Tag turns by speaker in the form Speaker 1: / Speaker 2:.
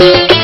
Speaker 1: Música